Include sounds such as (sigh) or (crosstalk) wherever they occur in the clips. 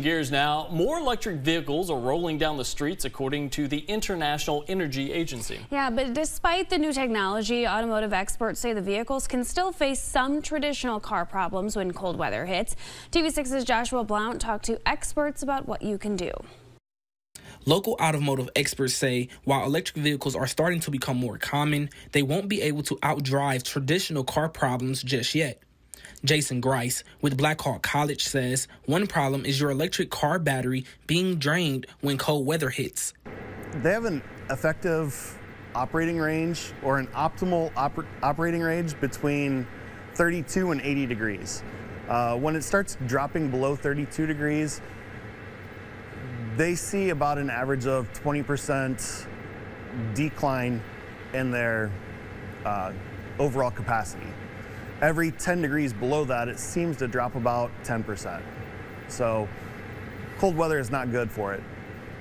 Gears now. More electric vehicles are rolling down the streets according to the International Energy Agency. Yeah, but despite the new technology, automotive experts say the vehicles can still face some traditional car problems when cold weather hits. TV6's Joshua Blount talked to experts about what you can do. Local automotive experts say while electric vehicles are starting to become more common, they won't be able to outdrive traditional car problems just yet. Jason Grice with Black Hawk College says one problem is your electric car battery being drained when cold weather hits. They have an effective operating range or an optimal oper operating range between 32 and 80 degrees. Uh, when it starts dropping below 32 degrees, they see about an average of 20% decline in their uh, overall capacity every 10 degrees below that, it seems to drop about 10%. So cold weather is not good for it.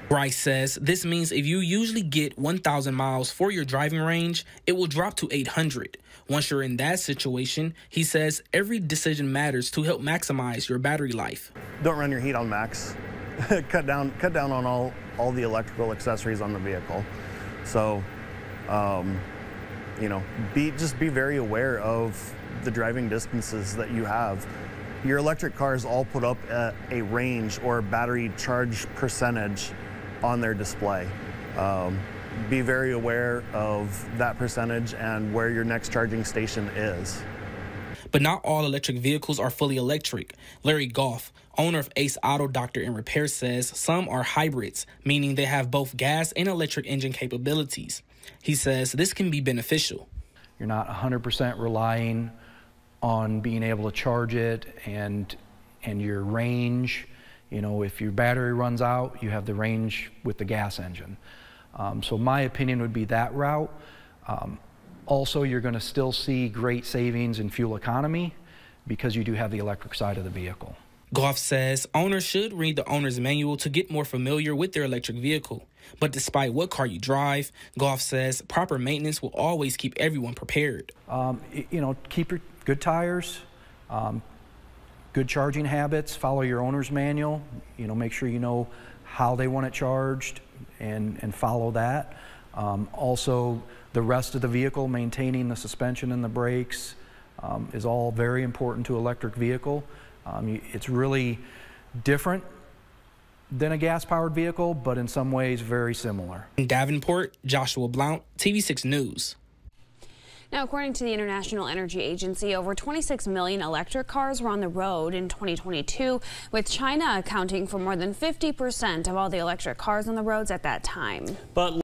Grice says this means if you usually get 1,000 miles for your driving range, it will drop to 800. Once you're in that situation, he says every decision matters to help maximize your battery life. Don't run your heat on max. (laughs) cut down, cut down on all all the electrical accessories on the vehicle. So, um, you know, be just be very aware of the driving distances that you have. Your electric cars all put up a, a range or battery charge percentage on their display. Um, be very aware of that percentage and where your next charging station is. But not all electric vehicles are fully electric. Larry Goff, owner of Ace Auto Doctor and Repair, says some are hybrids, meaning they have both gas and electric engine capabilities. He says this can be beneficial. You're not 100% relying on being able to charge it and and your range. You know, if your battery runs out, you have the range with the gas engine. Um, so my opinion would be that route. Um, also, you're going to still see great savings in fuel economy because you do have the electric side of the vehicle. Goff says owners should read the owner's manual to get more familiar with their electric vehicle. But despite what car you drive, Goff says proper maintenance will always keep everyone prepared. Um, you know, keep your good tires, um, good charging habits, follow your owner's manual, you know, make sure you know how they want it charged and, and follow that. Um, also, the rest of the vehicle, maintaining the suspension and the brakes um, is all very important to electric vehicle. Um, it's really different than a gas-powered vehicle, but in some ways very similar. In Davenport, Joshua Blount, TV6 News. Now, according to the International Energy Agency, over 26 million electric cars were on the road in 2022, with China accounting for more than 50% of all the electric cars on the roads at that time. But